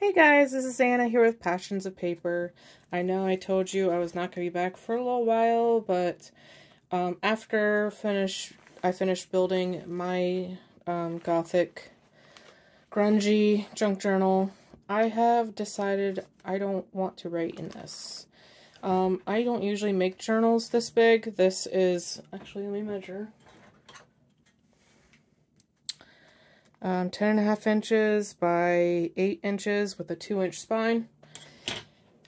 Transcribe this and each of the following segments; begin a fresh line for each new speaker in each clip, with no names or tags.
Hey guys, this is Anna here with Passions of Paper. I know I told you I was not going to be back for a little while, but um, after finish, I finished building my um, gothic grungy junk journal, I have decided I don't want to write in this. Um, I don't usually make journals this big. This is, actually let me measure. Um, 10 and a half inches by 8 inches with a 2 inch spine.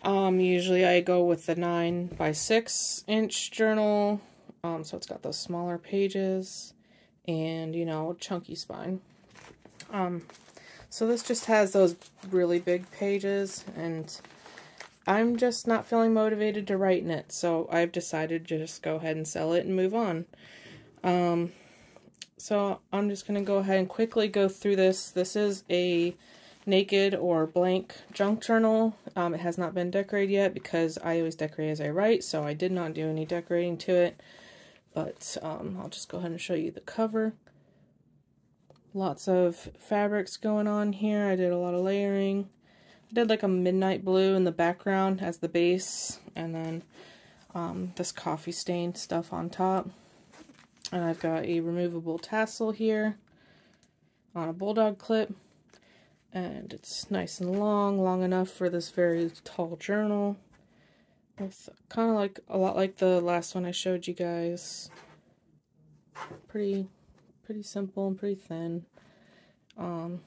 Um, usually I go with the 9 by 6 inch journal, um, so it's got those smaller pages and, you know, chunky spine. Um, so this just has those really big pages and I'm just not feeling motivated to write in it, so I've decided to just go ahead and sell it and move on. Um, so I'm just going to go ahead and quickly go through this. This is a naked or blank junk journal. Um, it has not been decorated yet because I always decorate as I write, so I did not do any decorating to it. But um, I'll just go ahead and show you the cover. Lots of fabrics going on here. I did a lot of layering. I did like a midnight blue in the background as the base, and then um, this coffee stained stuff on top. And I've got a removable tassel here on a bulldog clip. And it's nice and long, long enough for this very tall journal. It's kind of like, a lot like the last one I showed you guys. Pretty, pretty simple and pretty thin. Um,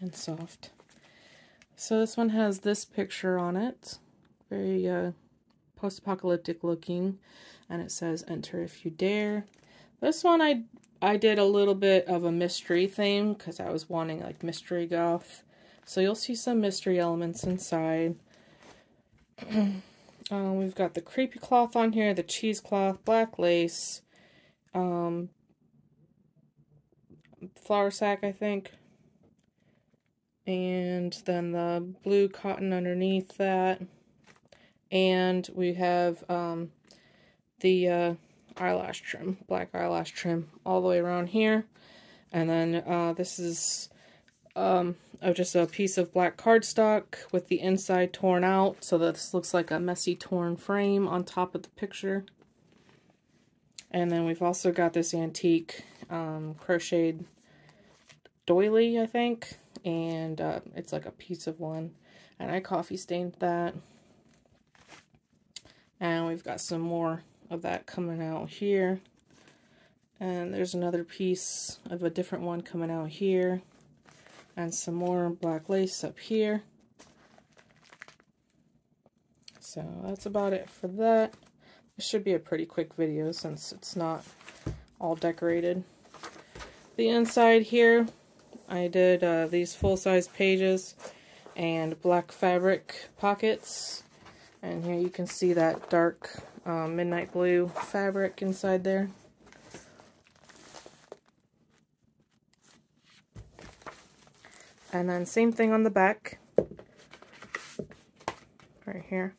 and soft. So this one has this picture on it. Very, uh, post-apocalyptic looking. And it says, enter if you dare. This one I I did a little bit of a mystery theme because I was wanting like mystery goth. So you'll see some mystery elements inside. um, we've got the creepy cloth on here, the cheesecloth, black lace, um, sack, I think. And then the blue cotton underneath that. And we have um, the uh, eyelash trim, black eyelash trim all the way around here. And then uh, this is um, oh, just a piece of black cardstock with the inside torn out. So this looks like a messy torn frame on top of the picture. And then we've also got this antique um, crocheted doily, I think. And uh, it's like a piece of one. And I coffee stained that. And we've got some more of that coming out here. And there's another piece of a different one coming out here. And some more black lace up here. So that's about it for that. This should be a pretty quick video since it's not all decorated. The inside here, I did uh, these full-size pages and black fabric pockets. And here you can see that dark um, midnight blue fabric inside there. And then same thing on the back. Right here.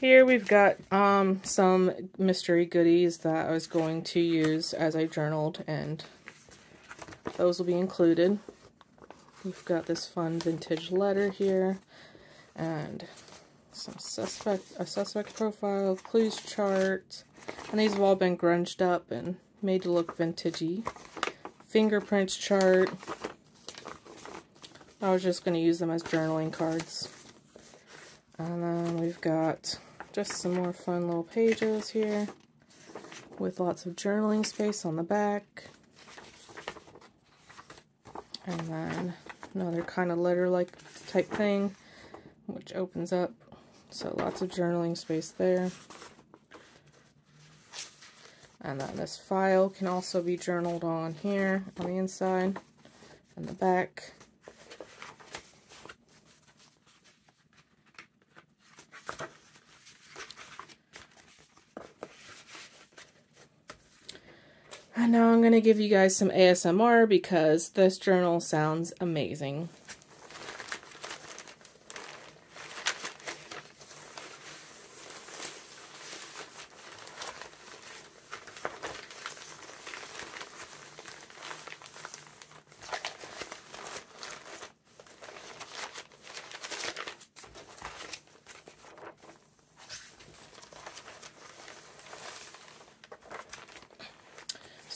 Here we've got um, some mystery goodies that I was going to use as I journaled and those will be included. We've got this fun vintage letter here and some suspect, a suspect profile, clues chart, and these have all been grunged up and made to look vintagey. Fingerprints chart. I was just going to use them as journaling cards. And then we've got just some more fun little pages here with lots of journaling space on the back. And then another kind of letter-like type thing, which opens up so lots of journaling space there. And then this file can also be journaled on here on the inside and the back. And now I'm going to give you guys some ASMR because this journal sounds amazing.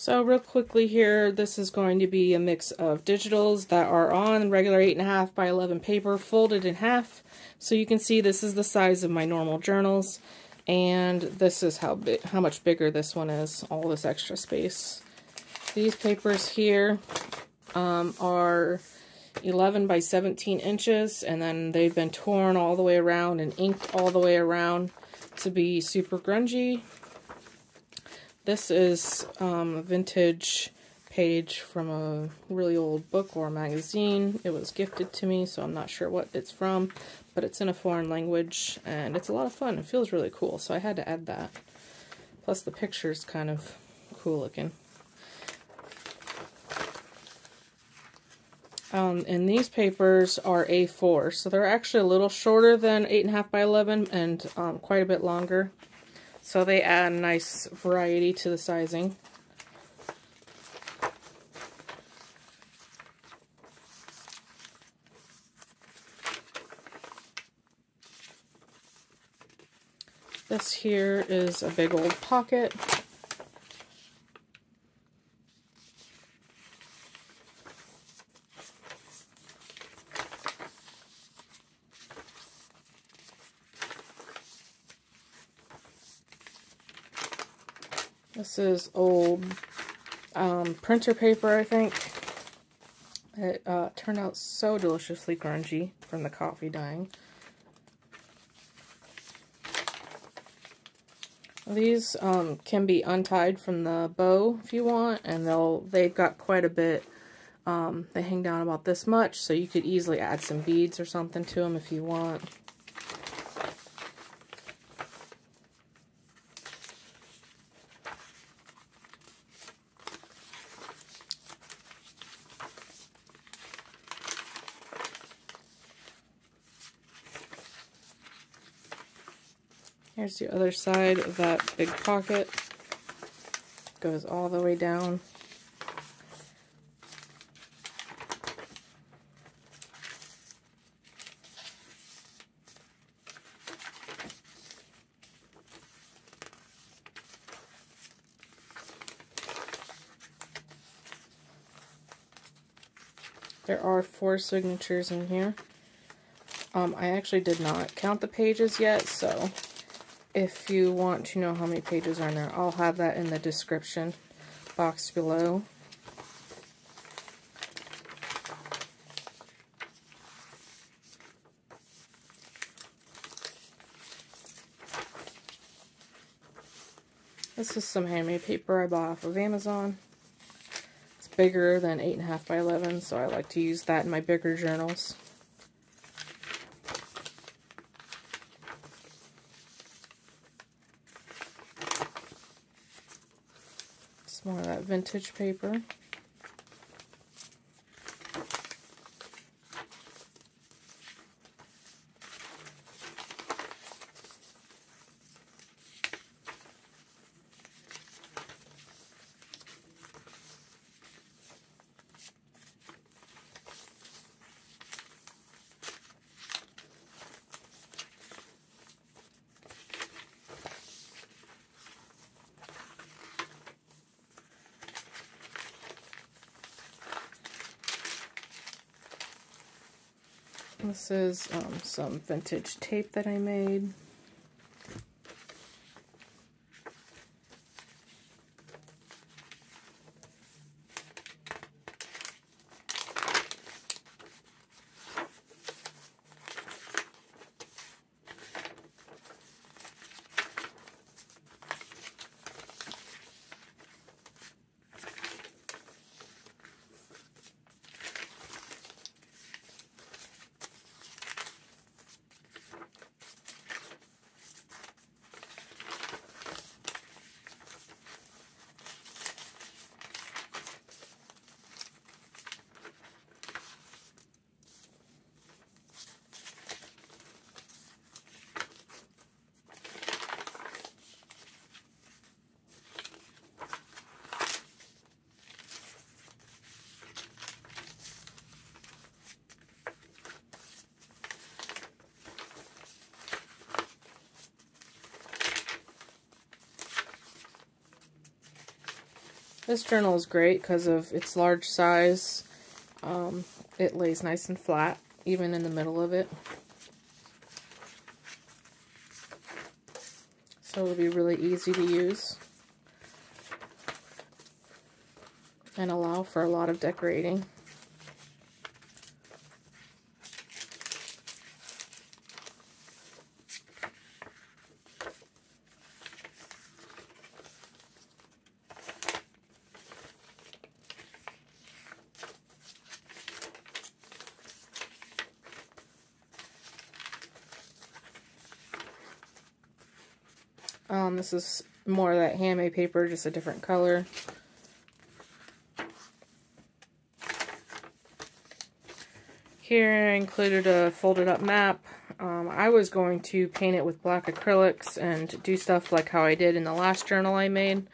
So real quickly here, this is going to be a mix of digitals that are on regular 8.5 by 11 paper, folded in half. So you can see this is the size of my normal journals, and this is how big, how much bigger this one is, all this extra space. These papers here um, are 11 by 17 inches, and then they've been torn all the way around and inked all the way around to be super grungy. This is um, a vintage page from a really old book or magazine. It was gifted to me, so I'm not sure what it's from, but it's in a foreign language, and it's a lot of fun. It feels really cool, so I had to add that. Plus the picture's kind of cool looking. Um, and these papers are A4, so they're actually a little shorter than 8.5 by 11 and um, quite a bit longer. So they add a nice variety to the sizing. This here is a big old pocket. This is old um, printer paper, I think. It uh, turned out so deliciously grungy from the coffee dyeing. These um, can be untied from the bow if you want, and they'll they've got quite a bit. Um, they hang down about this much, so you could easily add some beads or something to them if you want. Here's the other side of that big pocket. Goes all the way down. There are four signatures in here. Um, I actually did not count the pages yet, so if you want to know how many pages are in there, I'll have that in the description box below. This is some handmade paper I bought off of Amazon. It's bigger than 8.5 by 11, so I like to use that in my bigger journals. More of that vintage paper. This is um, some vintage tape that I made. This journal is great because of its large size. Um, it lays nice and flat, even in the middle of it. So it'll be really easy to use. And allow for a lot of decorating. Um, this is more of that handmade paper, just a different color. Here I included a folded up map. Um, I was going to paint it with black acrylics and do stuff like how I did in the last journal I made.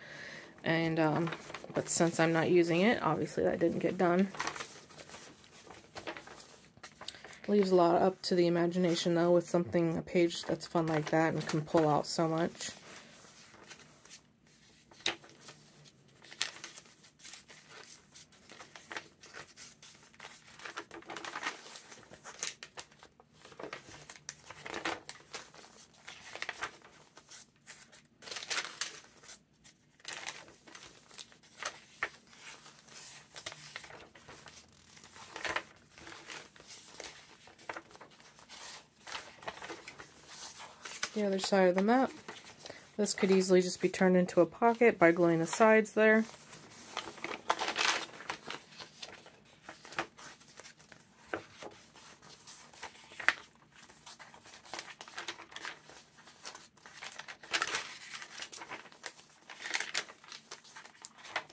And, um, but since I'm not using it, obviously that didn't get done. Leaves a lot up to the imagination though with something, a page that's fun like that and can pull out so much. The other side of the map. This could easily just be turned into a pocket by gluing the sides there.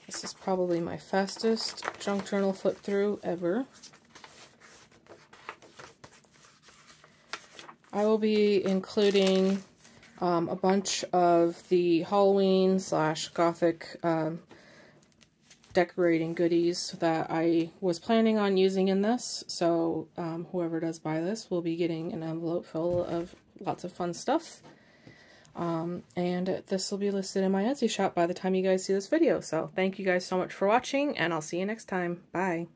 This is probably my fastest junk journal flip through ever. I will be including um, a bunch of the Halloween slash Gothic um, decorating goodies that I was planning on using in this. So um, whoever does buy this will be getting an envelope full of lots of fun stuff. Um, and this will be listed in my Etsy shop by the time you guys see this video. So thank you guys so much for watching, and I'll see you next time. Bye.